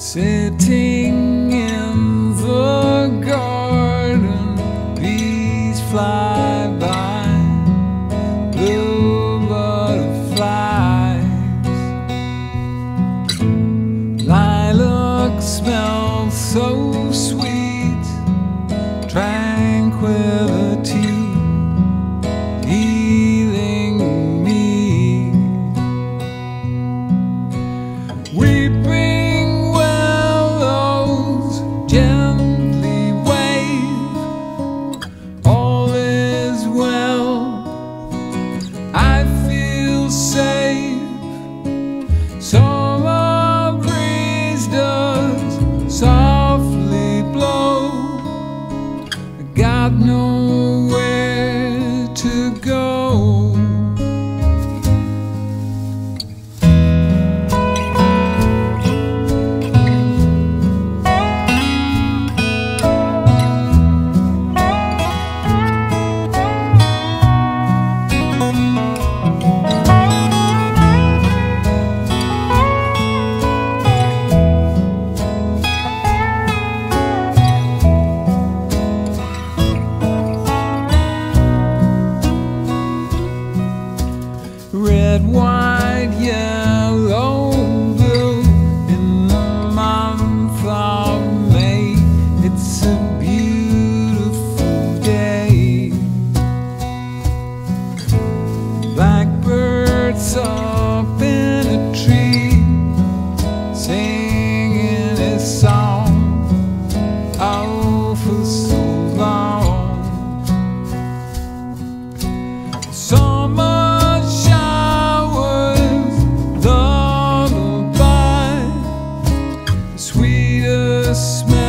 Sitting in the garden, bees fly by, blue butterflies. Lilac smells so Christmas.